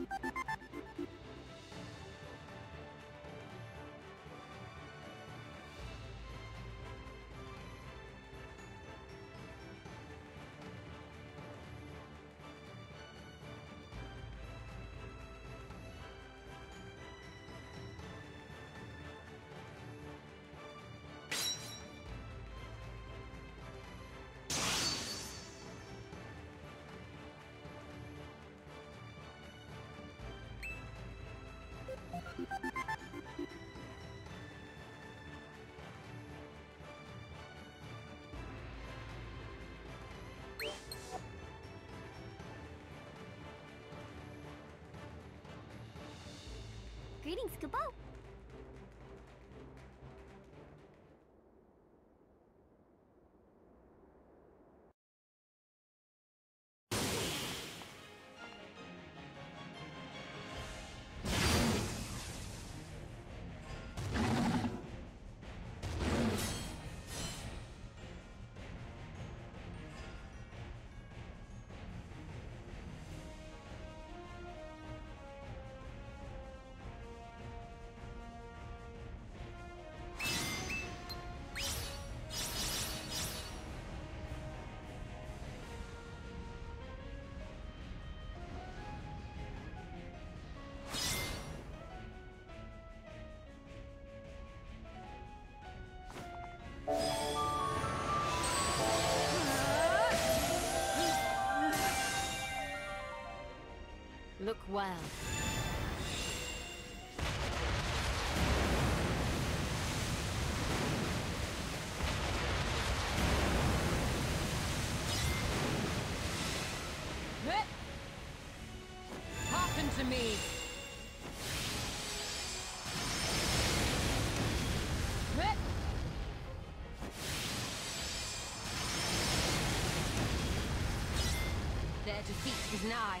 you Greetings, Kupo. Look well. Hearken to me. Their defeat is nigh.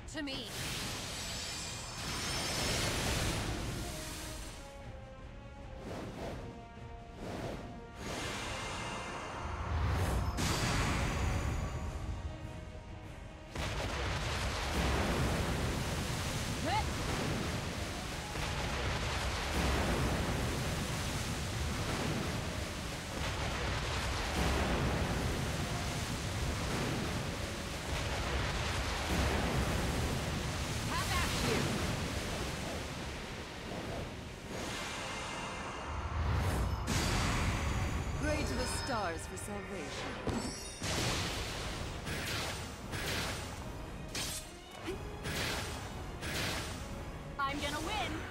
Yield to me! To the stars for salvation. I'm gonna win.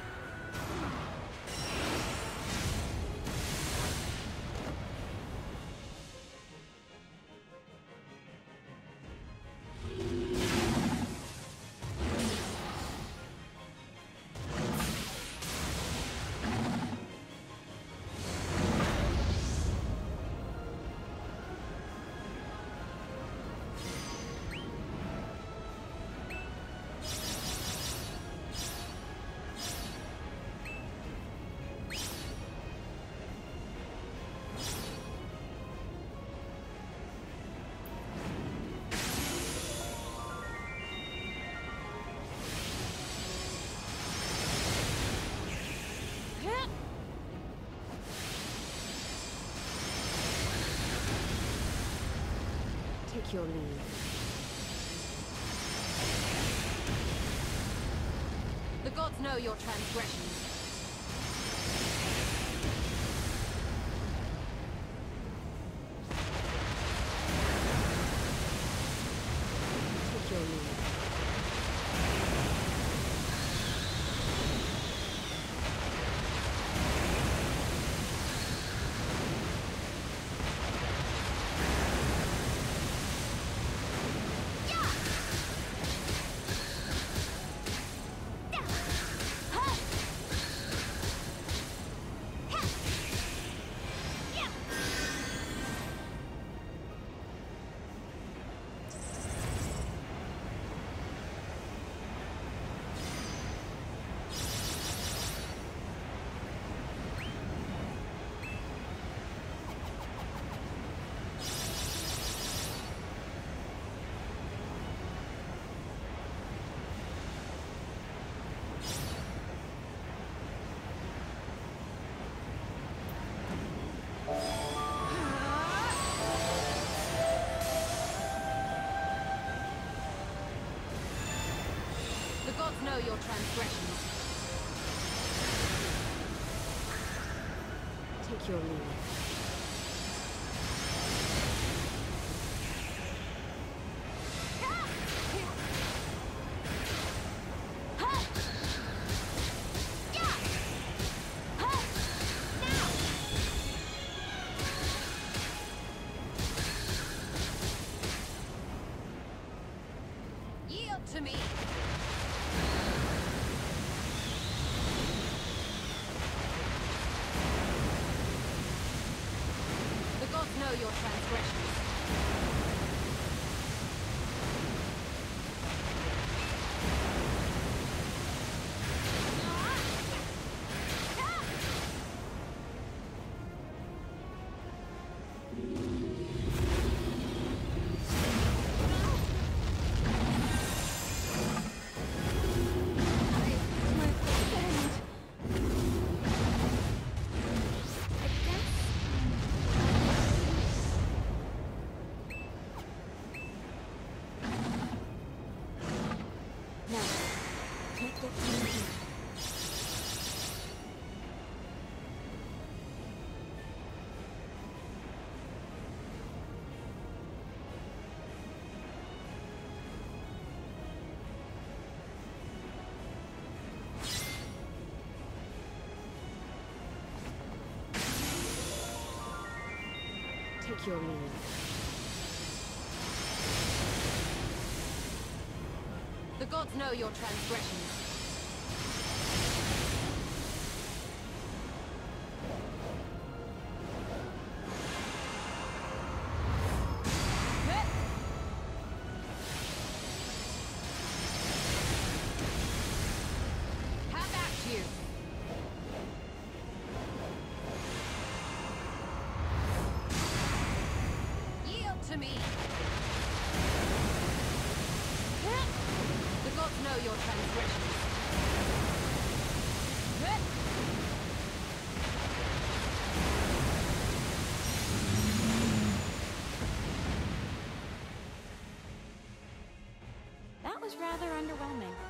Take your leave. The gods know your transgressions. Yield to me! your transgression. The gods know your transgressions. was rather underwhelming.